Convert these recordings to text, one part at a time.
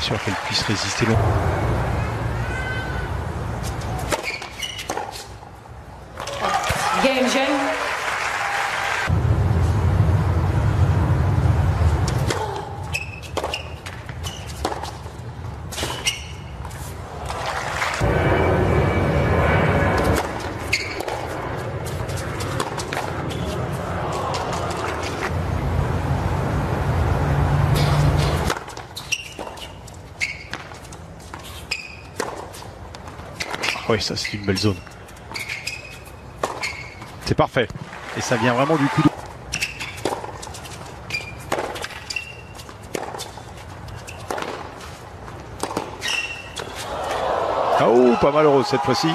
Pas sûr qu'elle puisse résister longtemps. Game Jane? Oui, ça c'est une belle zone. C'est parfait. Et ça vient vraiment du coup. de- Ah, Oh, pas malheureux cette fois-ci.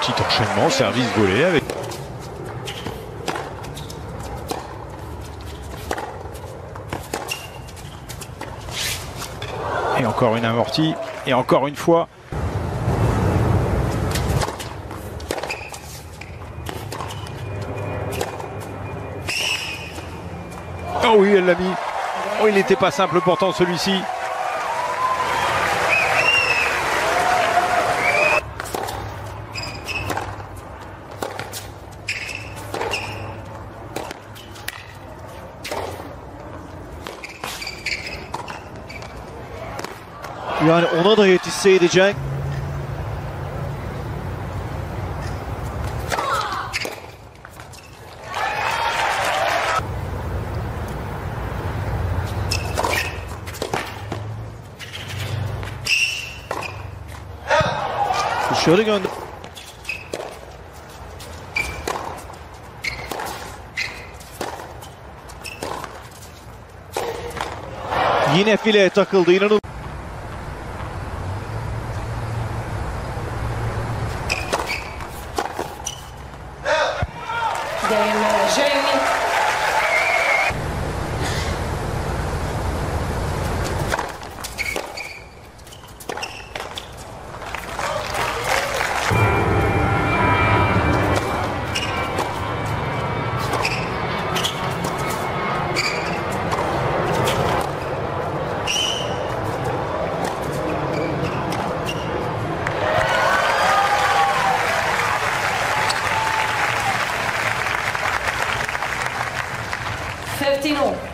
Petit enchaînement, service volé avec. Et encore une amortie. Et encore une fois. Oh oui, elle l'a mis. Oh, il n'était pas simple pourtant celui-ci. Yani ona da yetişseydi Cenk. Dışarı gönder. Yine fileye takıldı. İnanılmaz. 13 ans.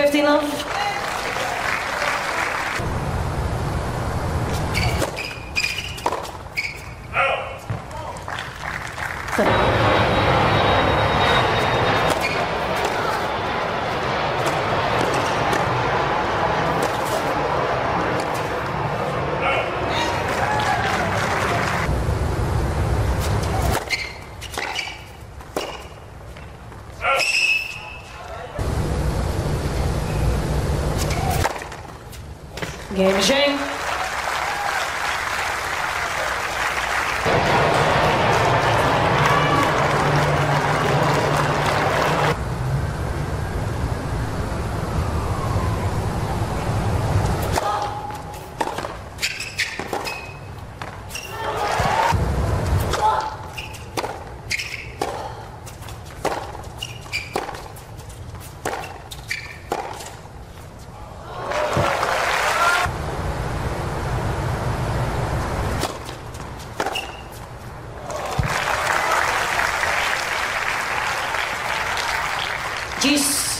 15 love? Dix.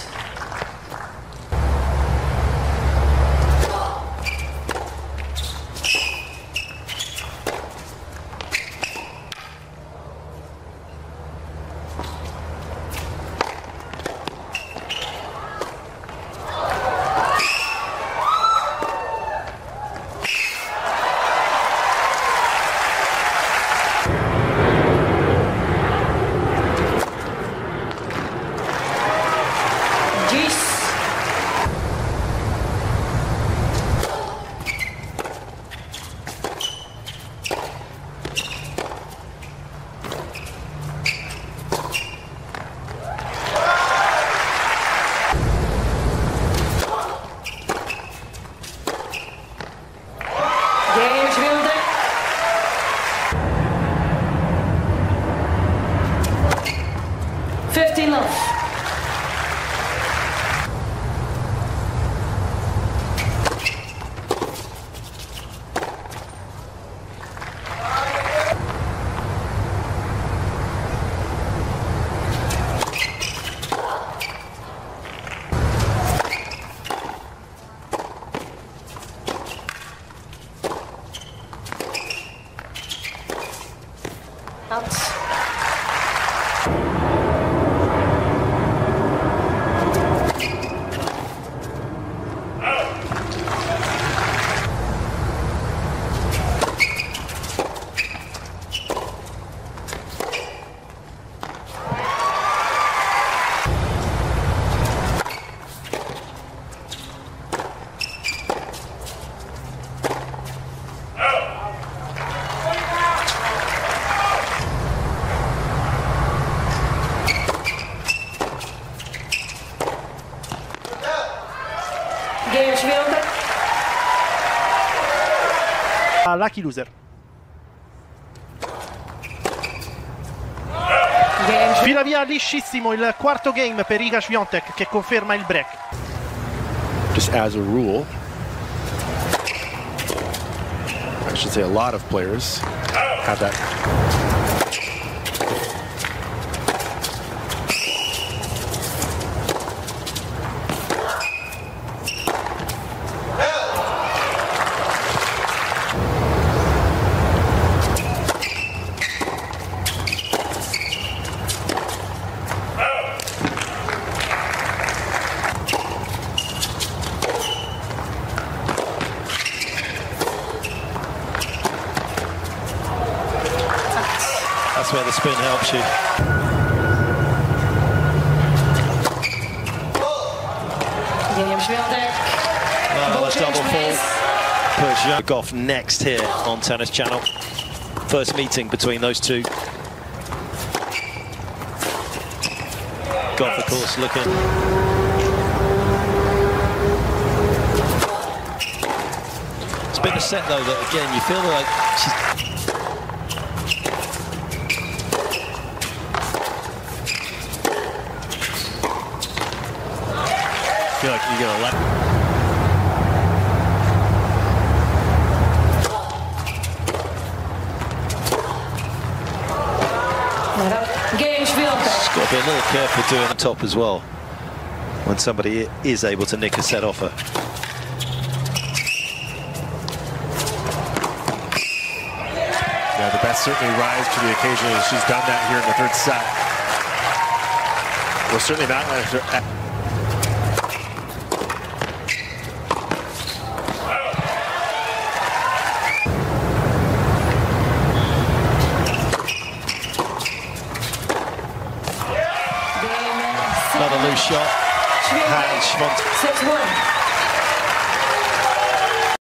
15 love. Out. Świątek. a Lucky Loser. Fila via liscissimo il quarto game per Iga Swiatek che conferma il break. just as a rule. I should say a lot of players have that. That's where the spin helps you. Oh, that's double fault. Push Gauff next here on Tennis Channel. First meeting between those two. Gauff, of course, looking. It's been a set though that again you feel like she's feel like you get a left. It's got to be a little careful doing the top as well when somebody is able to nick a set off her. Yeah, the best certainly rise to the occasion, she's done that here in the third set. Well, certainly not after. shot. Hands from.